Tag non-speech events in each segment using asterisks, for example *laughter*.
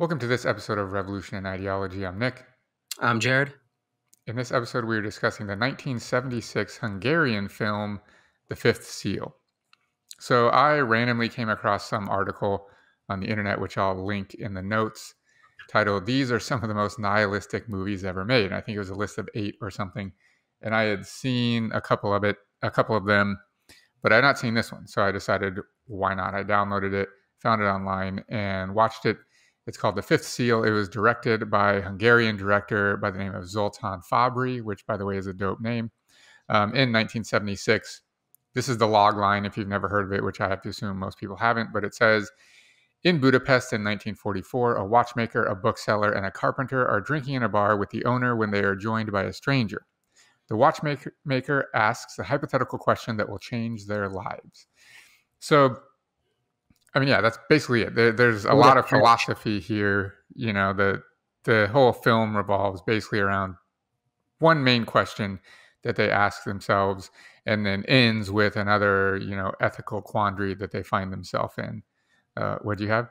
Welcome to this episode of Revolution and Ideology. I'm Nick. I'm Jared. In this episode, we are discussing the 1976 Hungarian film, The Fifth Seal. So, I randomly came across some article on the internet, which I'll link in the notes, titled These Are Some of the Most Nihilistic Movies Ever Made. And I think it was a list of eight or something. And I had seen a couple of it, a couple of them, but I had not seen this one. So I decided, why not? I downloaded it, found it online, and watched it it's called The Fifth Seal. It was directed by a Hungarian director by the name of Zoltan Fabri, which, by the way, is a dope name, um, in 1976. This is the log line, if you've never heard of it, which I have to assume most people haven't, but it says In Budapest in 1944, a watchmaker, a bookseller, and a carpenter are drinking in a bar with the owner when they are joined by a stranger. The watchmaker asks a hypothetical question that will change their lives. So, I mean, yeah, that's basically it. There, there's a lot of philosophy here. You know, the the whole film revolves basically around one main question that they ask themselves, and then ends with another, you know, ethical quandary that they find themselves in. Uh, what do you have?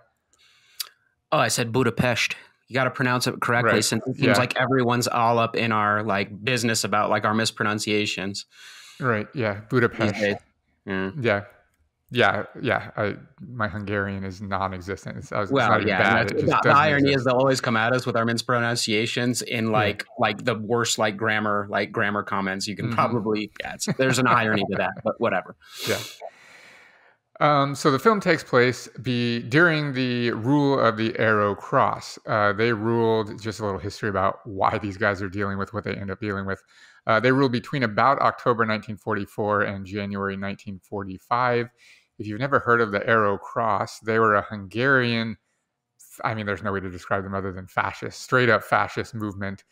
Oh, I said Budapest. You got to pronounce it correctly, right. since it seems yeah. like everyone's all up in our like business about like our mispronunciations. Right. Yeah. Budapest. Yeah. yeah yeah, yeah. I, my Hungarian is non-existent. It's, it's well, yeah. It the, the irony exist. is they'll always come at us with our mispronunciations in like yeah. like the worst like grammar like grammar comments. You can mm-hmm. probably yeah. there's an irony to that, but whatever. Yeah. Um, so the film takes place be during the rule of the Arrow Cross. Uh, they ruled just a little history about why these guys are dealing with what they end up dealing with. Uh, they ruled between about October 1944 and January 1945 if you've never heard of the Arrow Cross, they were a Hungarian, I mean, there's no way to describe them other than fascist, straight up fascist movement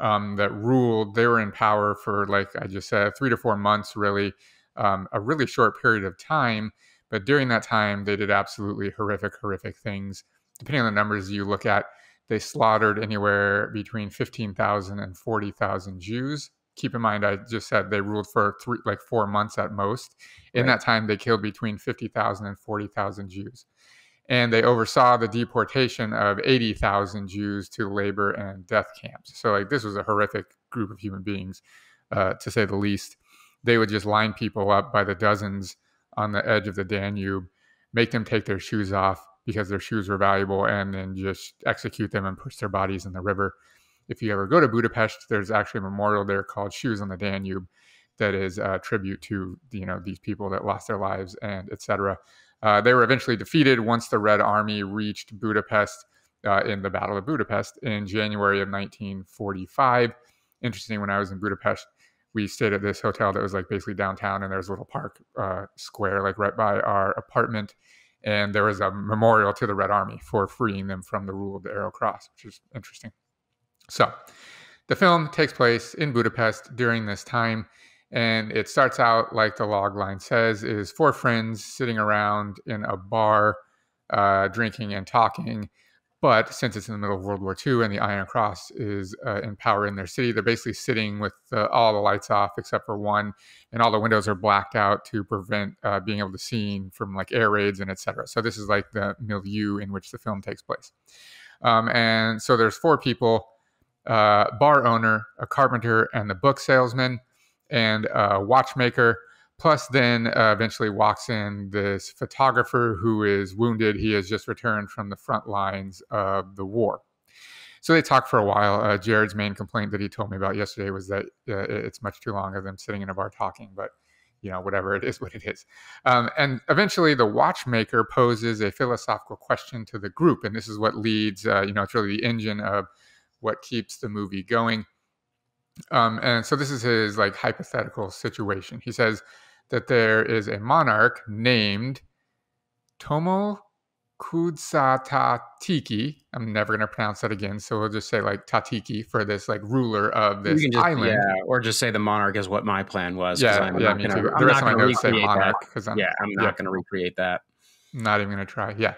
um, that ruled. They were in power for, like I just said, three to four months, really, um, a really short period of time. But during that time, they did absolutely horrific, horrific things. Depending on the numbers you look at, they slaughtered anywhere between 15,000 and 40,000 Jews keep in mind i just said they ruled for three like four months at most. In right. that time they killed between 50000 and 40000 jews. And they oversaw the deportation of 80000 jews to labor and death camps. So like this was a horrific group of human beings uh, to say the least. They would just line people up by the dozens on the edge of the danube make them take their shoes off because their shoes were valuable and then just execute them and push their bodies in the river if you ever go to Budapest, there's actually a memorial there called Shoes on the Danube that is a tribute to you know these people that lost their lives and etc. Uh, they were eventually defeated once the Red Army reached Budapest uh, in the Battle of Budapest in January of 1945. Interesting, when I was in Budapest, we stayed at this hotel that was like basically downtown, and there was a little park uh, square like right by our apartment, and there was a memorial to the Red Army for freeing them from the rule of the Arrow Cross, which is interesting. So, the film takes place in Budapest during this time, and it starts out like the log line says: is four friends sitting around in a bar, uh, drinking and talking. But since it's in the middle of World War II and the Iron Cross is uh, in power in their city, they're basically sitting with uh, all the lights off except for one, and all the windows are blacked out to prevent uh, being able to see from like air raids and etc. So this is like the milieu in which the film takes place. Um, and so there's four people uh, bar owner, a carpenter, and the book salesman, and a watchmaker. Plus, then uh, eventually walks in this photographer who is wounded. He has just returned from the front lines of the war. So they talk for a while. Uh, Jared's main complaint that he told me about yesterday was that uh, it's much too long of them sitting in a bar talking, but you know, whatever it is, *laughs* what it is. Um, and eventually, the watchmaker poses a philosophical question to the group, and this is what leads. Uh, you know, it's really the engine of what keeps the movie going. Um, and so this is his like hypothetical situation. He says that there is a monarch named Tomo Kudsatatiki. I'm never going to pronounce that again, so we'll just say like Tatiki for this like ruler of this just, island. Yeah, or just say the monarch is what my plan was. Yeah, I'm yeah, me gonna, too. The I'm rest of my notes say monarch because I'm yeah, I'm not yeah, going to recreate that. Not even going to try. Yeah.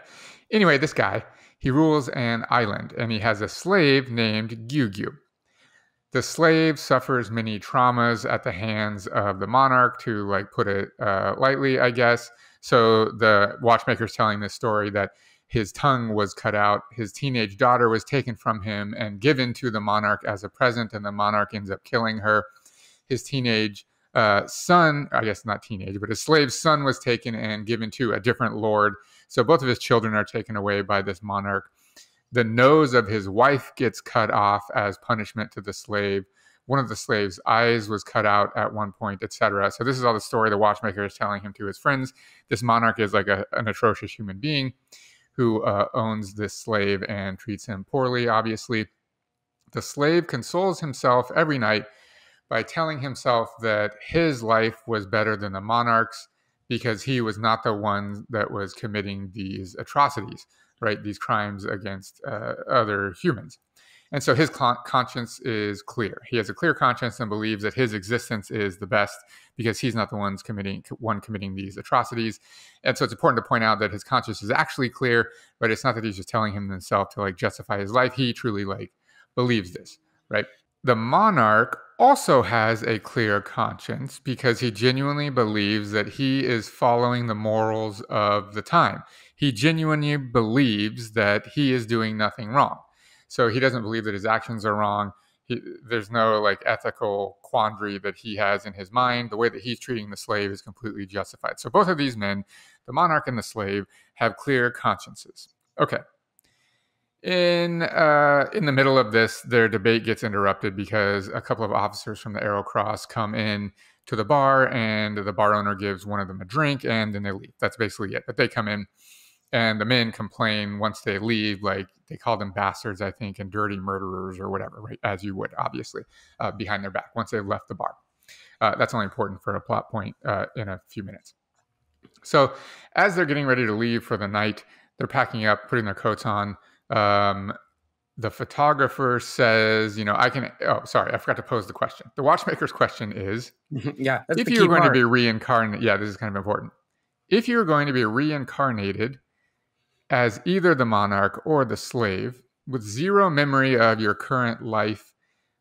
Anyway, this guy he rules an island and he has a slave named Gyugyu. The slave suffers many traumas at the hands of the monarch, to like put it uh, lightly, I guess. So the watchmaker is telling this story that his tongue was cut out. His teenage daughter was taken from him and given to the monarch as a present, and the monarch ends up killing her. His teenage uh, son, I guess not teenage, but his slave son was taken and given to a different lord. So both of his children are taken away by this monarch. The nose of his wife gets cut off as punishment to the slave. One of the slaves' eyes was cut out at one point, etc. So this is all the story the watchmaker is telling him to his friends. This monarch is like a, an atrocious human being who uh, owns this slave and treats him poorly. Obviously, the slave consoles himself every night by telling himself that his life was better than the monarch's because he was not the one that was committing these atrocities, right? These crimes against uh, other humans. And so his con- conscience is clear. He has a clear conscience and believes that his existence is the best because he's not the ones committing one committing these atrocities. And so it's important to point out that his conscience is actually clear, but it's not that he's just telling him himself to like justify his life. He truly like believes this, right? The monarch also has a clear conscience because he genuinely believes that he is following the morals of the time. He genuinely believes that he is doing nothing wrong. So he doesn't believe that his actions are wrong. He, there's no like ethical quandary that he has in his mind. The way that he's treating the slave is completely justified. So both of these men, the monarch and the slave, have clear consciences. Okay in uh, in the middle of this, their debate gets interrupted because a couple of officers from the Arrow Cross come in to the bar, and the bar owner gives one of them a drink, and then they leave. That's basically it. But they come in, and the men complain once they leave, like they call them bastards, I think, and dirty murderers or whatever, right? As you would, obviously, uh, behind their back once they've left the bar. Uh, that's only important for a plot point uh, in a few minutes. So, as they're getting ready to leave for the night, they're packing up, putting their coats on um, the photographer says, you know, I can. Oh, sorry, I forgot to pose the question. The watchmaker's question is, *laughs* yeah, if you're going part. to be reincarnated, yeah, this is kind of important. If you're going to be reincarnated as either the monarch or the slave with zero memory of your current life,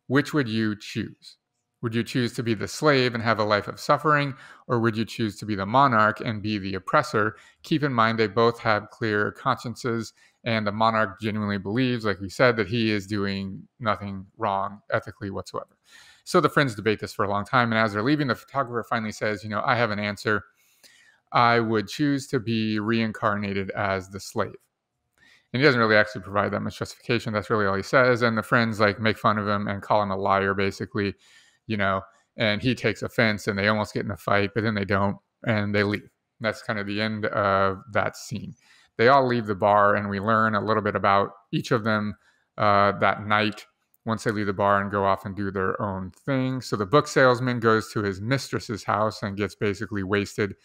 which would you choose? Would you choose to be the slave and have a life of suffering, or would you choose to be the monarch and be the oppressor? Keep in mind they both have clear consciences and the monarch genuinely believes, like we said, that he is doing nothing wrong ethically whatsoever. So the friends debate this for a long time. And as they're leaving, the photographer finally says, You know, I have an answer. I would choose to be reincarnated as the slave. And he doesn't really actually provide that much justification. That's really all he says. And the friends like make fun of him and call him a liar, basically, you know, and he takes offense and they almost get in a fight, but then they don't and they leave. That's kind of the end of that scene they all leave the bar and we learn a little bit about each of them uh, that night once they leave the bar and go off and do their own thing. So the book salesman goes to his mistress's house and gets basically wasted.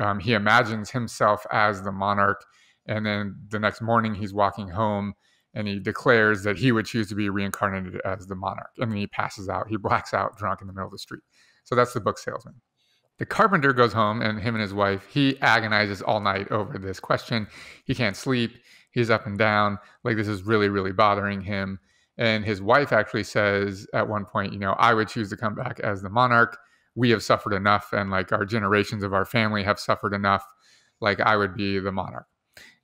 Um, he imagines himself as the monarch. And then the next morning, he's walking home and he declares that he would choose to be reincarnated as the monarch. And then he passes out. He blacks out drunk in the middle of the street. So that's the book salesman. The carpenter goes home, and him and his wife, he agonizes all night over this question. He can't sleep. He's up and down. Like, this is really, really bothering him. And his wife actually says at one point, you know, I would choose to come back as the monarch. We have suffered enough, and like our generations of our family have suffered enough. Like, I would be the monarch.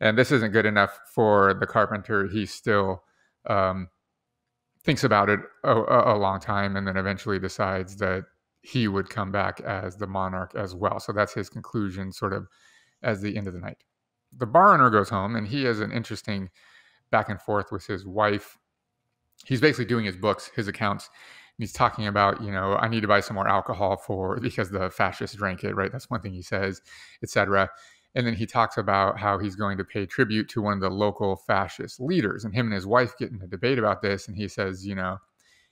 And this isn't good enough for the carpenter. He still um, thinks about it a, a long time and then eventually decides that he would come back as the monarch as well. So that's his conclusion, sort of as the end of the night. The bar owner goes home and he has an interesting back and forth with his wife. He's basically doing his books, his accounts. And he's talking about, you know, I need to buy some more alcohol for because the fascists drank it, right? That's one thing he says, etc. And then he talks about how he's going to pay tribute to one of the local fascist leaders. And him and his wife get in a debate about this. And he says, you know,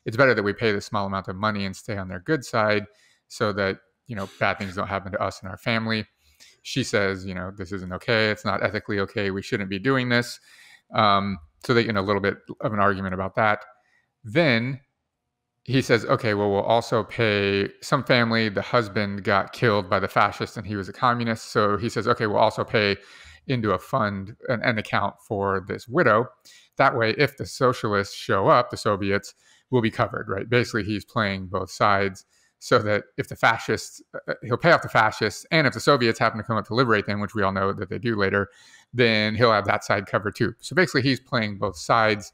it's better that we pay the small amount of money and stay on their good side so that you know bad things don't happen to us and our family she says you know this isn't okay it's not ethically okay we shouldn't be doing this um, so they get in a little bit of an argument about that then he says okay well we'll also pay some family the husband got killed by the fascists and he was a communist so he says okay we'll also pay into a fund an, an account for this widow that way if the socialists show up the soviets will be covered, right? Basically, he's playing both sides so that if the fascists, uh, uh, he'll pay off the fascists, and if the Soviets happen to come up to liberate them, which we all know that they do later, then he'll have that side covered too. So basically, he's playing both sides.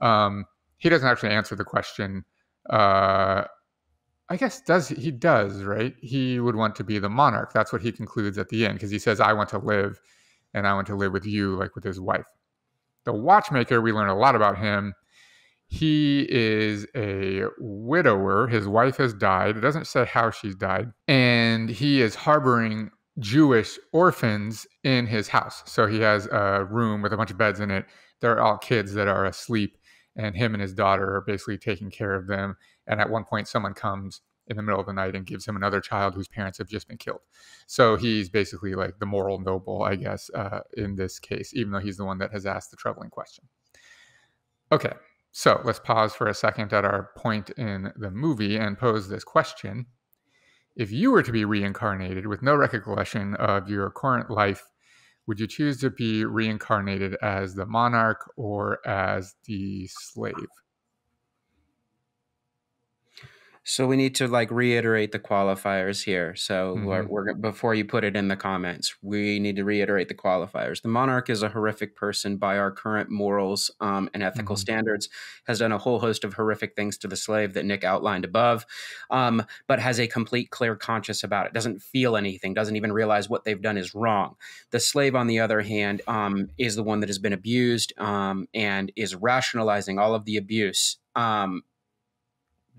Um, he doesn't actually answer the question. Uh, I guess does he does right? He would want to be the monarch. That's what he concludes at the end because he says, "I want to live, and I want to live with you," like with his wife. The watchmaker, we learn a lot about him. He is a widower. His wife has died. It doesn't say how she's died, and he is harboring Jewish orphans in his house. So he has a room with a bunch of beds in it. They're all kids that are asleep, and him and his daughter are basically taking care of them and at one point, someone comes in the middle of the night and gives him another child whose parents have just been killed. So he's basically like the moral noble, I guess, uh, in this case, even though he's the one that has asked the troubling question. Okay, so let's pause for a second at our point in the movie and pose this question. If you were to be reincarnated with no recollection of your current life, would you choose to be reincarnated as the monarch or as the slave? So we need to like reiterate the qualifiers here. So mm-hmm. we're, we're, before you put it in the comments, we need to reiterate the qualifiers. The monarch is a horrific person by our current morals um, and ethical mm-hmm. standards. Has done a whole host of horrific things to the slave that Nick outlined above, um, but has a complete clear conscience about it. Doesn't feel anything. Doesn't even realize what they've done is wrong. The slave, on the other hand, um, is the one that has been abused um, and is rationalizing all of the abuse um,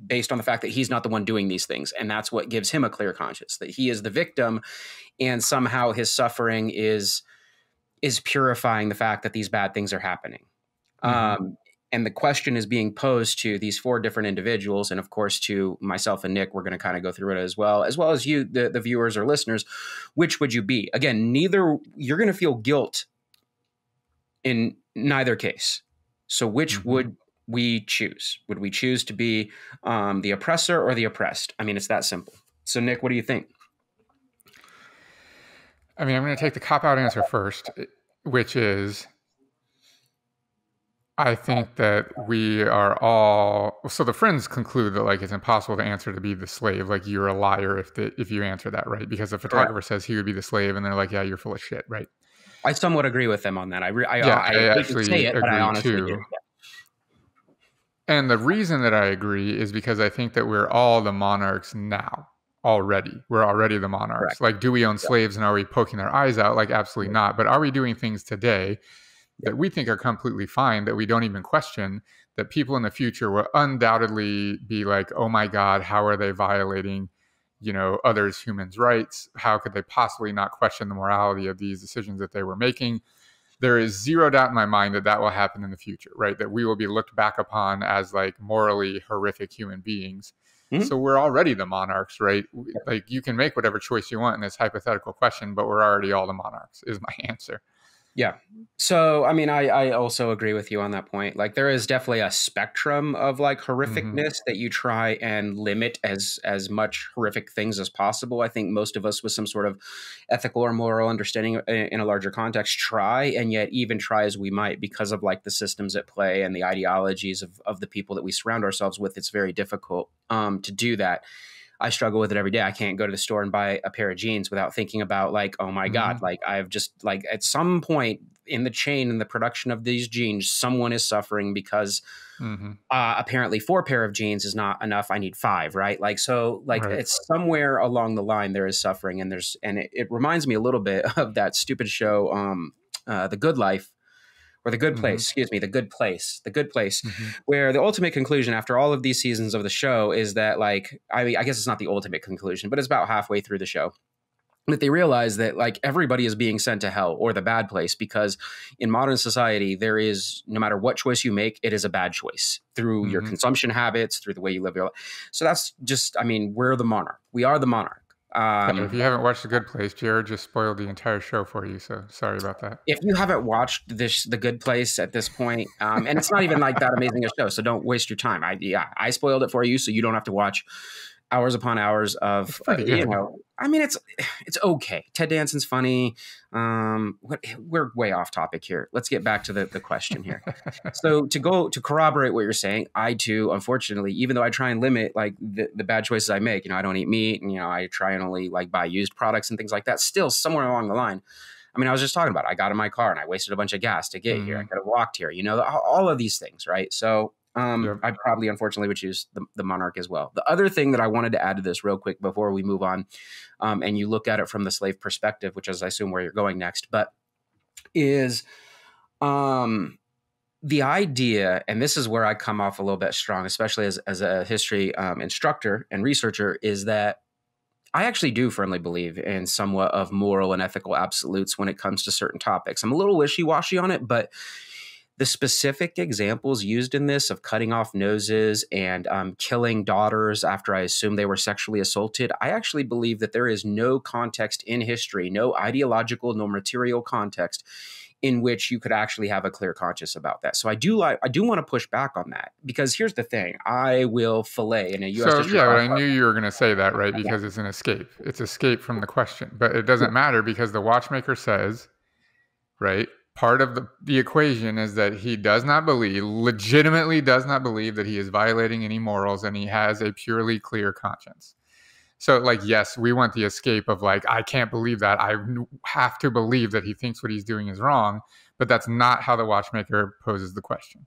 based on the fact that he's not the one doing these things and that's what gives him a clear conscience that he is the victim and somehow his suffering is is purifying the fact that these bad things are happening mm-hmm. um, and the question is being posed to these four different individuals and of course to myself and nick we're going to kind of go through it as well as well as you the, the viewers or listeners which would you be again neither you're going to feel guilt in neither case so which mm-hmm. would we choose? Would we choose to be um, the oppressor or the oppressed? I mean, it's that simple. So, Nick, what do you think? I mean, I'm going to take the cop out answer first, which is I think that we are all so the friends conclude that like it's impossible to answer to be the slave. Like you're a liar if the if you answer that right because the photographer right. says he would be the slave, and they're like, yeah, you're full of shit, right? I somewhat agree with them on that. I re- I, yeah, I, I, I actually say it, agree but I honestly too. Do. And the reason that I agree is because I think that we're all the monarchs now already. We're already the monarchs. Correct. Like, do we own slaves and are we poking their eyes out? Like, absolutely not. But are we doing things today that we think are completely fine that we don't even question? That people in the future will undoubtedly be like, oh my God, how are they violating? you know others humans rights how could they possibly not question the morality of these decisions that they were making there is zero doubt in my mind that that will happen in the future, right? That we will be looked back upon as like morally horrific human beings. Mm-hmm. So we're already the monarchs, right? Like you can make whatever choice you want in this hypothetical question, but we're already all the monarchs, is my *laughs* answer. Yeah. So, I mean, I, I also agree with you on that point. Like, there is definitely a spectrum of like horrificness mm-hmm. that you try and limit as as much horrific things as possible. I think most of us, with some sort of ethical or moral understanding in a larger context, try, and yet even try as we might, because of like the systems at play and the ideologies of of the people that we surround ourselves with, it's very difficult um, to do that. I struggle with it every day. I can't go to the store and buy a pair of jeans without thinking about like, oh my mm-hmm. god, like I've just like at some point in the chain in the production of these jeans, someone is suffering because mm-hmm. uh, apparently four pair of jeans is not enough. I need five, right? Like so, like right. it's somewhere along the line there is suffering, and there's and it, it reminds me a little bit *laughs* of that stupid show, um, uh, The Good Life or the good mm-hmm. place, excuse me, the good place, the good place, mm-hmm. where the ultimate conclusion after all of these seasons of the show is that, like, I mean, I guess it's not the ultimate conclusion, but it's about halfway through the show that they realize that like everybody is being sent to hell or the bad place because in modern society there is no matter what choice you make it is a bad choice through mm-hmm. your consumption habits through the way you live your life so that's just i mean we're the monarch we are the monarch um, if you haven't watched The Good Place, Jared just spoiled the entire show for you. So sorry about that. If you haven't watched this, The Good Place at this point, um, and it's not even like that amazing a show, so don't waste your time. I yeah, I spoiled it for you, so you don't have to watch hours upon hours of uh, you know I mean, it's *sighs* it's okay. Ted Danson's funny. Um, we're way off topic here. Let's get back to the, the question here. *laughs* so to go to corroborate what you're saying, I too, unfortunately, even though I try and limit like the, the bad choices I make, you know, I don't eat meat, and you know, I try and only like buy used products and things like that. Still, somewhere along the line, I mean, I was just talking about. It. I got in my car and I wasted a bunch of gas to get mm-hmm. here. I mm-hmm. could have walked here. You know, all of these things, right? So um, yep. I probably, unfortunately, would choose the, the, monarch as well. The other thing that I wanted to add to this, real quick, before we move on, um, and you look at it from the slave perspective, which is, I assume, where you're going next, but is um, the idea, and this is where I come off a little bit strong, especially as, as a history um, instructor and researcher, is that I actually do firmly believe in somewhat of moral and ethical absolutes when it comes to certain topics. I'm a little wishy washy on it, but the specific examples used in this of cutting off noses and um, killing daughters after I assume they were sexually assaulted, I actually believe that there is no context in history, no ideological, no material context in which you could actually have a clear conscience about that. So I do like I do want to push back on that because here's the thing: I will fillet in a U.S. So yeah, I knew you were going to say that, right? Because yeah. it's an escape. It's escape from the question, but it doesn't matter because the watchmaker says, right? Part of the, the equation is that he does not believe, legitimately does not believe that he is violating any morals and he has a purely clear conscience. So, like, yes, we want the escape of, like, I can't believe that. I have to believe that he thinks what he's doing is wrong. But that's not how the watchmaker poses the question.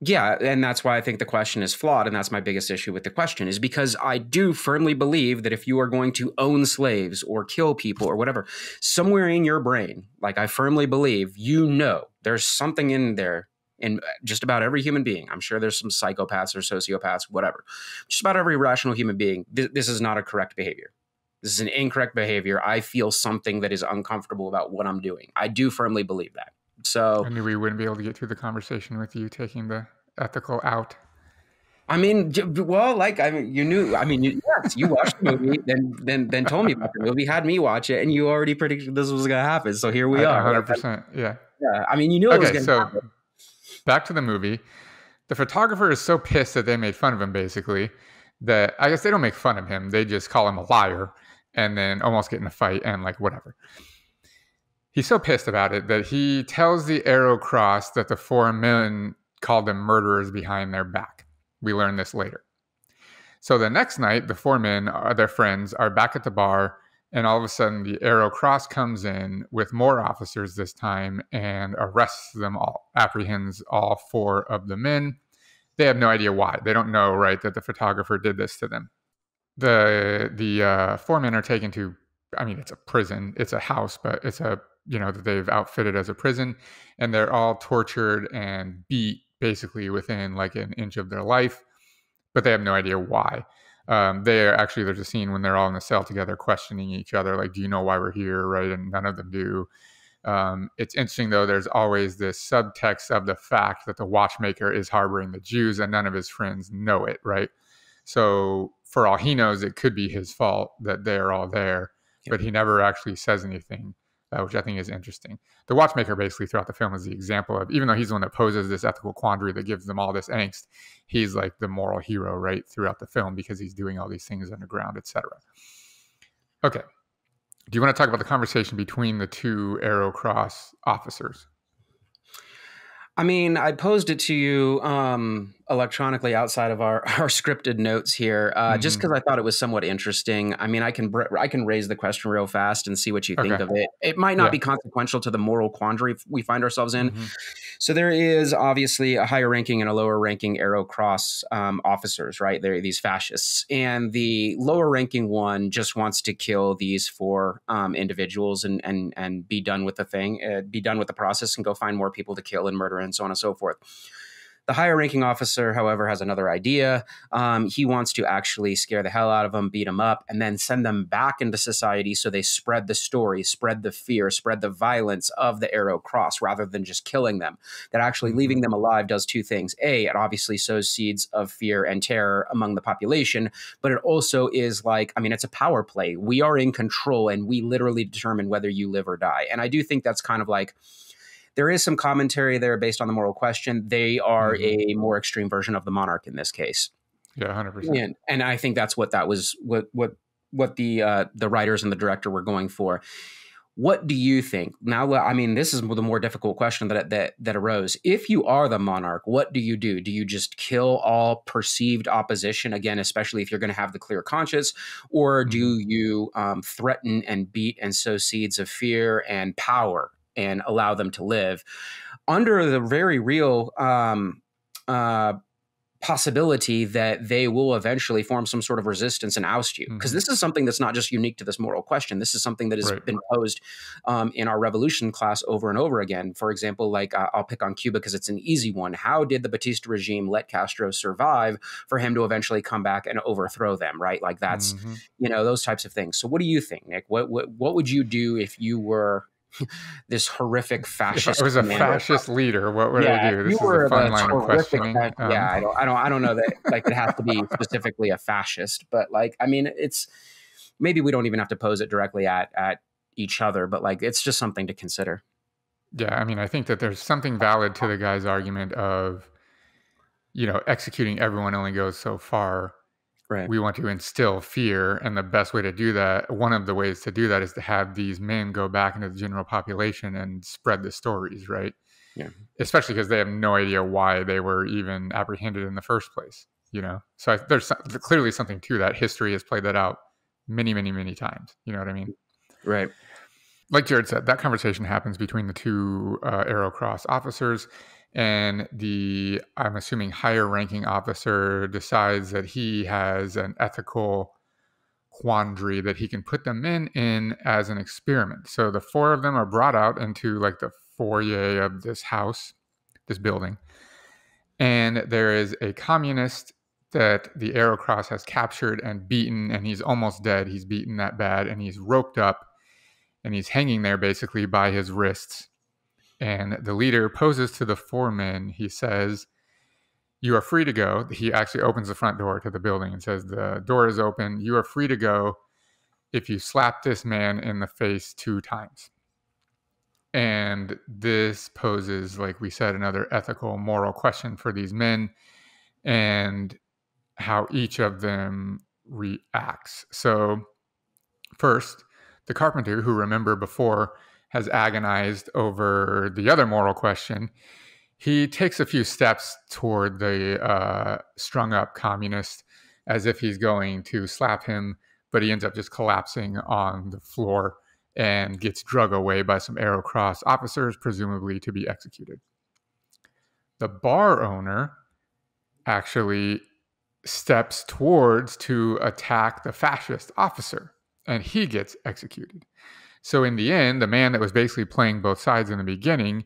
Yeah, and that's why I think the question is flawed, and that's my biggest issue with the question is because I do firmly believe that if you are going to own slaves or kill people or whatever, somewhere in your brain, like I firmly believe, you know there's something in there in uh, just about every human being. I'm sure there's some psychopaths or sociopaths, whatever. Just about every rational human being, th- this is not a correct behavior. This is an incorrect behavior. I feel something that is uncomfortable about what I'm doing. I do firmly believe that. So I knew we wouldn't be able to get through the conversation with you taking the ethical out. I mean, well, like I mean, you knew. I mean, you, yes, you watched the movie, *laughs* then then then told me about the movie, had me watch it, and you already predicted this was going to happen. So here we are. Hundred percent. Yeah. Yeah. I mean, you knew okay, it was going to so happen. Back to the movie. The photographer is so pissed that they made fun of him, basically. That I guess they don't make fun of him; they just call him a liar, and then almost get in a fight and like whatever he's so pissed about it that he tells the Arrow Cross that the four men called them murderers behind their back. We learn this later. So the next night, the four men, are, uh, their friends, are back at the bar, and all of a sudden, the Arrow Cross comes in with more officers this time and arrests them all, apprehends all four of the men. They have no idea why. They don't know, right, that the photographer did this to them. The the uh, four men are taken to, I mean, it's a prison, it's a house, but it's a you know that they've outfitted as a prison and they're all tortured and beat basically within like an inch of their life but they have no idea why. Um, they are actually there's a scene when they're all in the cell together questioning each other like do you know why we're here? Right and none of them do. Um, it's interesting though there's always this subtext of the fact that the watchmaker is harboring the jews and none of his friends know it right? So for all he knows it could be his fault that they're all there but he never actually says anything uh, which I think is interesting. The watchmaker basically throughout the film is the example of, even though he's the one that poses this ethical quandary that gives them all this angst, he's like the moral hero, right, throughout the film because he's doing all these things underground, etc. Okay. Do you want to talk about the conversation between the two Arrow Cross officers? I mean, I posed it to you um, electronically outside of our, *laughs* our scripted notes here, uh, mm-hmm. just because I thought it was somewhat interesting. I mean, I can I can raise the question real fast and see what you think of it. It might not yeah. be consequential to the moral quandary we find ourselves in. Mm-hmm. So there is obviously a higher ranking and a lower ranking Arrow Cross um, officers, right? They're these fascists, and the lower ranking one just wants to kill these four um, individuals and and and be done with the thing, uh, be done with the process, and go find more people to kill and murder and so on and so forth. The higher ranking officer, however, has another idea. Um, he wants to actually scare the hell out of them, beat them up, and then send them back into society so they spread the story, spread the fear, spread the violence of the Arrow Cross rather than just killing them. That actually mm-hmm. leaving them alive does two things. A, it obviously sows seeds of fear and terror among the population, but it also is like, I mean, it's a power play. We are in control and we literally determine whether you live or die. And I do think that's kind of like, there is some commentary there based on the moral question. They are mm-hmm. a more extreme version of the monarch in this case. Yeah, hundred percent. And, and I think that's what that was. What what what the uh, the writers and the director were going for. What do you think? Now, I mean, this is the more difficult question that that that arose. If you are the monarch, what do you do? Do you just kill all perceived opposition again, especially if you're going to have the clear conscience, or do mm-hmm. you um, threaten and beat and sow seeds of fear and power and allow them to live. Under the very real um, uh, possibility that they will eventually form some sort of resistance and oust you. Because mm-hmm. this is something that's not just unique to this moral question. This is something that has right. been posed um, in our revolution class over and over again. For example like uh, i'll pick on cuba because it's an easy one. How did the batista regime let castro survive for him to eventually come back and overthrow them right? Like that's mm-hmm. you know those types of things. So what do you think nick? What, what what would you do if you were *laughs* this horrific fascist. If I was a commander. fascist leader, what would yeah, I do? This is a fun line of questioning. um, yeah, I don't, I don't, I don't know that like it has to be *laughs* specifically a fascist, but like, I mean, it's maybe we don't even have to pose it directly at at each other, but like, it's just something to consider. Yeah, I mean, I think that there's something valid to the guy's argument of, you know, executing everyone only goes so far. Right. We want to instill fear, and the best way to do that, one of the ways to do that, is to have these men go back into the general population and spread the stories, right? Yeah. Especially because they have no idea why they were even apprehended in the first place, you know. So I, there's clearly something to that. History has played that out many, many, many times. You know what I mean? Right. Like Jared said, that conversation happens between the two uh, Arrow-Cross officers and the i'm assuming higher ranking officer decides that he has an ethical quandary that he can put them in in as an experiment. So the four of them are brought out into like the foyer of this house this building and there is a communist that the Arrow-Cross has captured and beaten and he's almost dead. He's beaten that bad and he's roped up and he's hanging there basically by his wrists and the leader poses to the four men. He says, You are free to go. He actually opens the front door to the building and says, The door is open. You are free to go if you slap this man in the face two times. And this poses, like we said, another ethical, moral question for these men and how each of them reacts. So, first, the carpenter, who remember before has agonized over the other moral question, he takes a few steps toward the uh, strung up communist as if he's going to slap him, but he ends up just collapsing on the floor and gets drug away by some Arrow-Cross officers, presumably to be executed. The bar owner actually steps towards to attack the fascist officer, and he gets executed. So in the end, the man that was basically playing both sides in the beginning,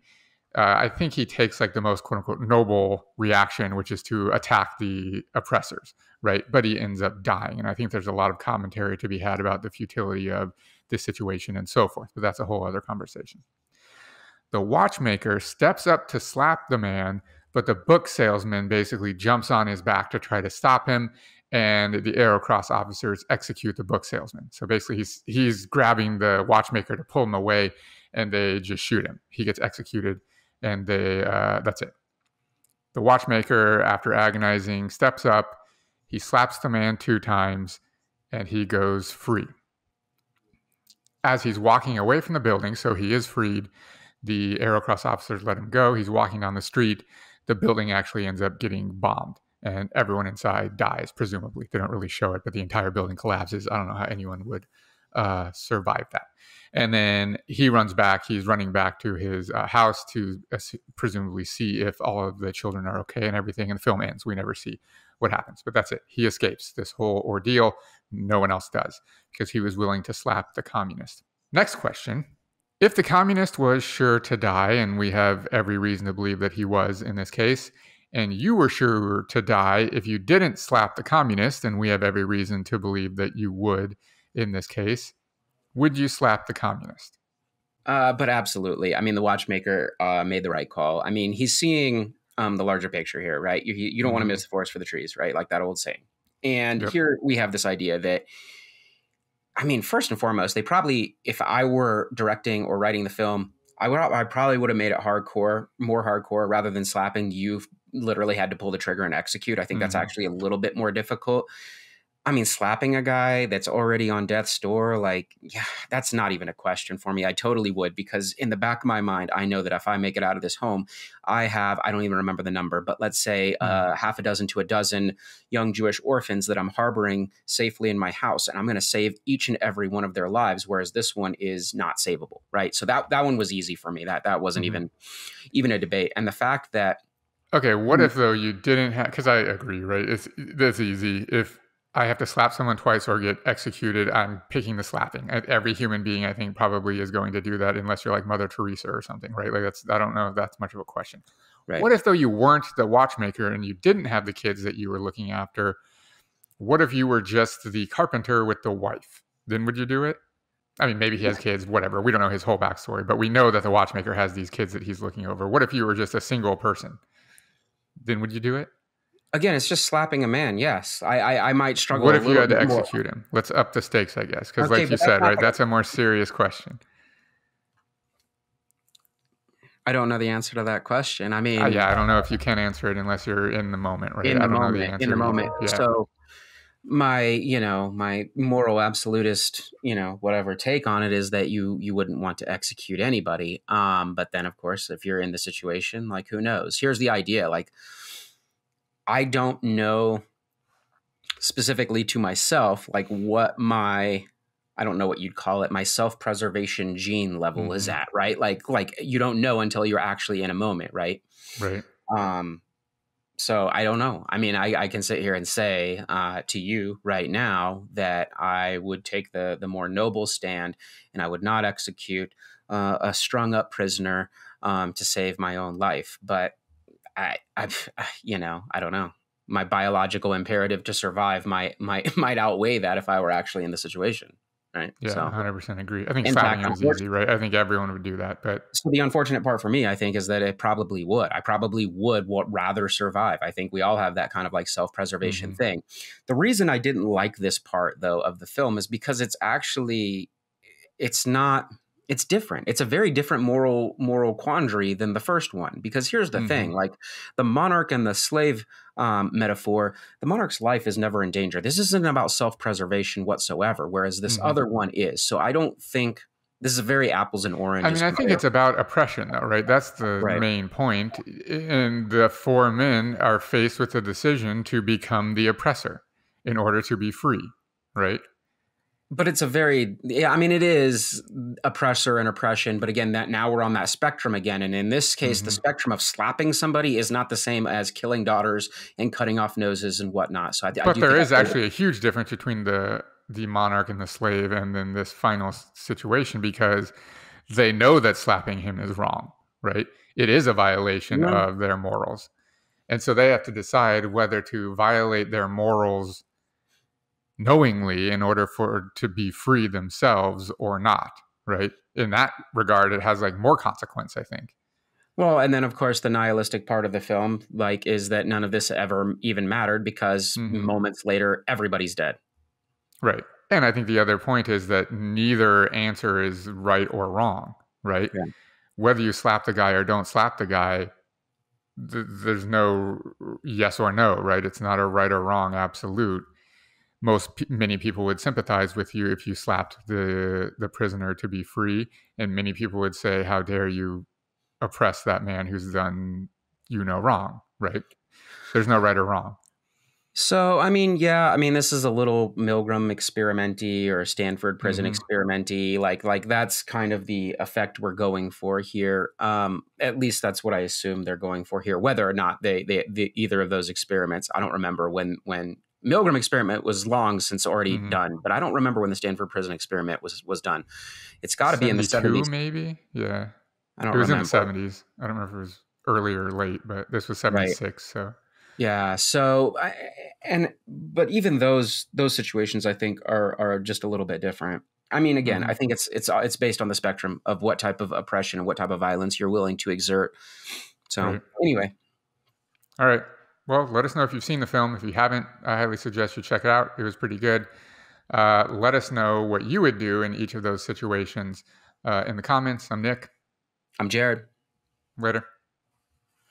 uh, I think he takes like the most quote unquote noble reaction, which is to attack the oppressors, right? But he ends up dying. And I think there's a lot of commentary to be had about the futility of this situation and so forth. But that's a whole other conversation. The watchmaker steps up to slap the man, but the book salesman basically jumps on his back to try to stop him and the Arrow-Cross officers execute the book salesman. So basically, he's he's grabbing the watchmaker to pull him away, and they just shoot him. He gets executed, and they uh, that's it. The watchmaker, after agonizing, steps up. He slaps the man two times, and he goes free. As he's walking away from the building, so he is freed. The Arrow-Cross officers let him go. He's walking down the street. The building actually ends up getting bombed and everyone inside dies, presumably. They don't really show it, but the entire building collapses. I don't know how anyone would uh, survive that. And then he runs back. He's running back to his uh, house to uh, presumably see if all of the children are okay and everything. And the film ends. We never see what happens, but that's it. He escapes this whole ordeal. No one else does because he was willing to slap the communist. Next question. If the communist was sure to die, and we have every reason to believe that he was in this case, and you were sure to die if you didn't slap the communist, and we have every reason to believe that you would in this case, would you slap the communist? Uh, but absolutely. I mean, the watchmaker uh, made the right call. I mean, he's seeing um, the larger picture here, right? You, you don't mm-hmm. want to miss the forest for the trees, right? Like that old saying. And yep. here we have this idea that, I mean, first and foremost, they probably, if I were directing or writing the film, I would, I probably would have made it hardcore, more hardcore, rather than slapping you literally had to pull the trigger and execute. I think mm-hmm. that's actually a little bit more difficult. I mean, slapping a guy that's already on death's door, like, yeah, that's not even a question for me. I totally would because in the back of my mind, I know that if I make it out of this home, I have, I don't even remember the number, but let's say mm. uh, half a dozen to a dozen young Jewish orphans that I'm harboring safely in my house. And I'm going to save each and every one of their lives, whereas this one is not savable. Right. So that, that one was easy for me. That, that wasn't mm-hmm. even, even a debate. And the fact that, Okay, what mm. if though you didn't have? Because I agree, right? It's that's easy. If I have to slap someone twice or get executed, I'm picking the slapping. Every human being, I think, probably is going to do that unless you're like Mother Teresa or something, right? Like that's I don't know if that's much of a question. Right. What if though you weren't the watchmaker and you didn't have the kids that you were looking after? What if you were just the carpenter with the wife? Then would you do it? I mean, maybe he has kids, whatever. We don't know his whole backstory, but we know that the watchmaker has these kids that he's looking over. What if you were just a single person? Then would you do it? again, it's just slapping a man. Yes, I I, I might struggle. What if you had to execute more. him? Let's up the stakes, I guess, because okay, like you said, right, that's a more serious question. I don't know the answer to that question. I mean, uh, yeah, I don't know if you can answer it unless you're in the moment, right? In the moment, the in the moment. Yeah. So my, you know, my moral absolutist, you know, whatever take on it is that you you wouldn't want to execute anybody. Um, but then of course, if you're in the situation, like who knows? Here's the idea, like I don't know specifically to myself like what my I don't know what you'd call it, my self-preservation gene level mm-hmm. is at, right? Like like you don't know until you're actually in a moment, right? Right. Um so I don't know. I mean, I, I can sit here and say uh, to you right now that I would take the the more noble stand, and I would not execute uh, a strung up prisoner um, to save my own life. But I, I, *sighs* you know, I don't know. My biological imperative to survive might might *laughs* might outweigh that if I were actually in the situation. Right. Yeah, hundred percent agree. I think slapping is easy, right? I think everyone would do that, but so the unfortunate part for me, I think, is that it probably would. I probably would rather survive. I think we all have that kind of like self preservation mm-hmm. thing. The reason I didn't like this part though of the film is because it's actually it's not it's different. It's a very different moral moral quandary than the first one. Because here's the mm-hmm. thing: like the monarch and the slave um, metaphor, the monarch's life is never in danger. This isn't about self preservation whatsoever, whereas this mm-hmm. other one is. So I don't think this is very apples and oranges. I mean, I think it's about oppression, though, right? That's the right. main point. And the four men are faced with a decision to become the oppressor in order to be free, right? But it's a very yeah i mean it is oppressor and oppression but again that now we're on that spectrum again and in this case mm-hmm. the spectrum of slapping somebody is not the same as killing daughters and cutting off noses and whatnot so I, but I there is actually a huge difference between the the monarch and the slave and then this final situation because they know that slapping him is wrong right it is a violation yeah. of their morals and so they have to decide whether to violate their morals knowingly in order for to be free themselves or not right? In that regard it has like more consequence i think. Well and then of course the nihilistic part of the film like is that none of this ever even mattered because mm-hmm. moments later everybody's dead. Right. And i think the other point is that neither answer is right or wrong right? Yeah. whether you slap the guy or don't slap the guy th- there's no yes or no right? It's not a right or wrong absolute most many people would sympathize with you if you slapped the the prisoner to be free. And many people would say how dare you oppress that man who's done you no wrong right? There's no right or wrong. So i mean yeah i mean this is a little milgram experimenty or stanford prison mm-hmm. experimenty like like that's kind of the effect we're going for here. Um at least that's what i assume they're going for here whether or not they, they, they either of those experiments i don't remember when when Milgram experiment was long since already mm-hmm. done, but I don't remember when the Stanford Prison experiment was was done. It's got to be in the seventies, maybe. Yeah, I don't. It was remember. in the seventies. I don't remember if it was early or late, but this was seventy six. Right. So yeah. So I, and but even those those situations, I think, are are just a little bit different. I mean, again, mm-hmm. I think it's it's it's based on the spectrum of what type of oppression and what type of violence you're willing to exert. So right. anyway, all right. Well, let us know if you've seen the film. If you haven't, I highly suggest you check it out. It was pretty good. Uh, let us know what you would do in each of those situations uh, in the comments. I'm Nick. I'm Jared. Later.